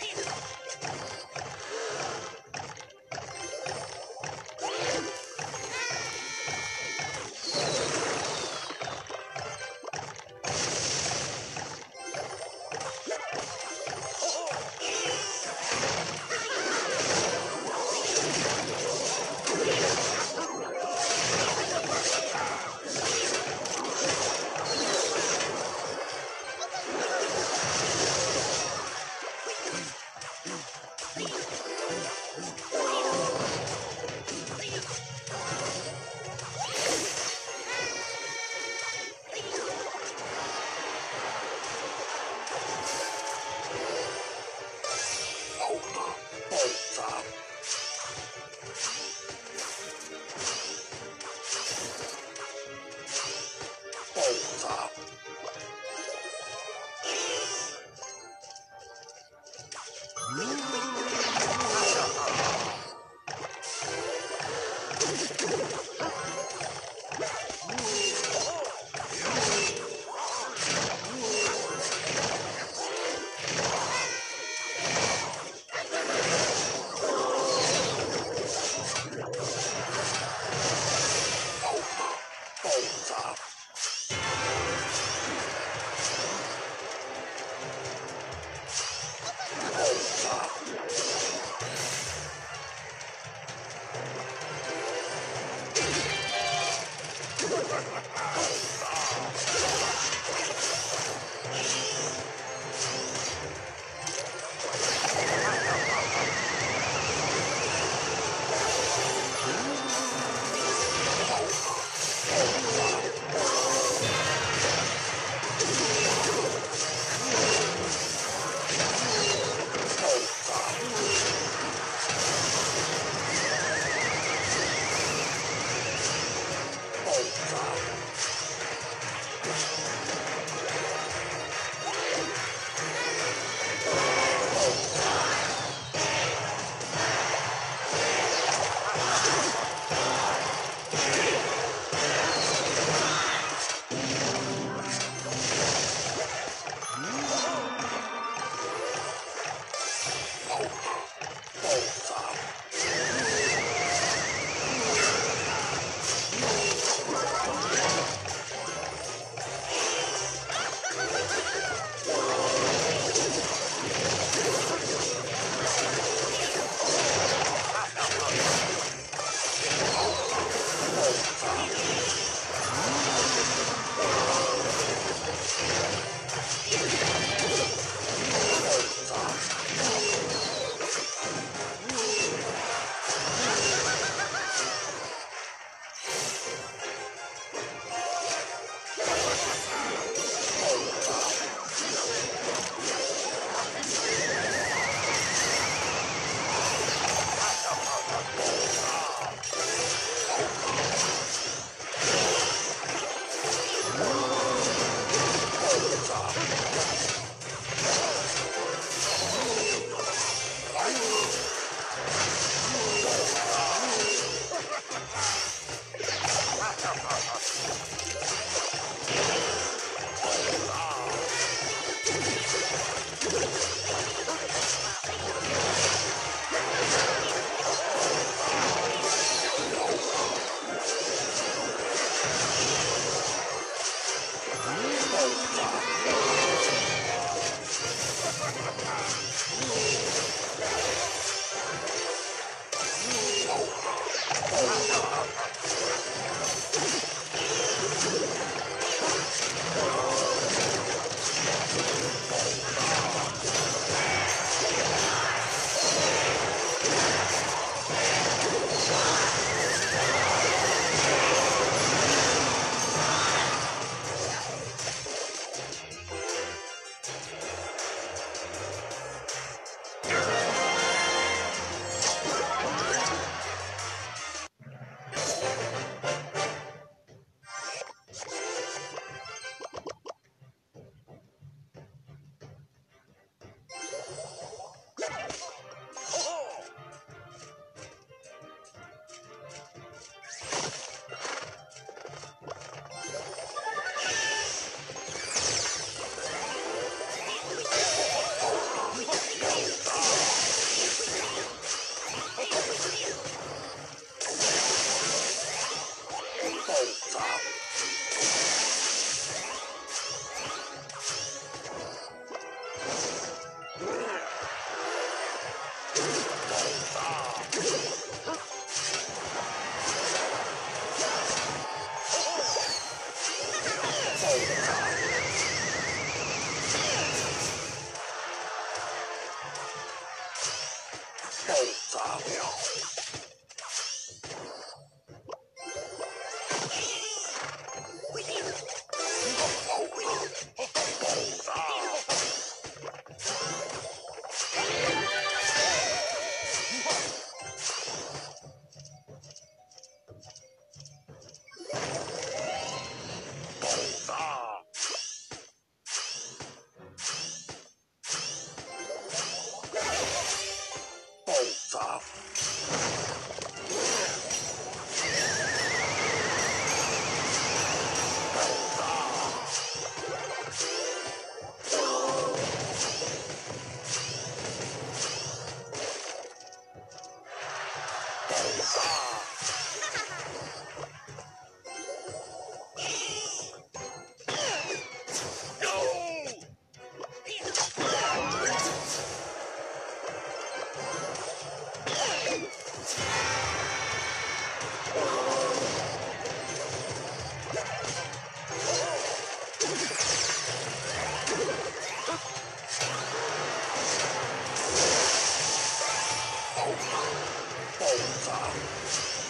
He's Erfahrung.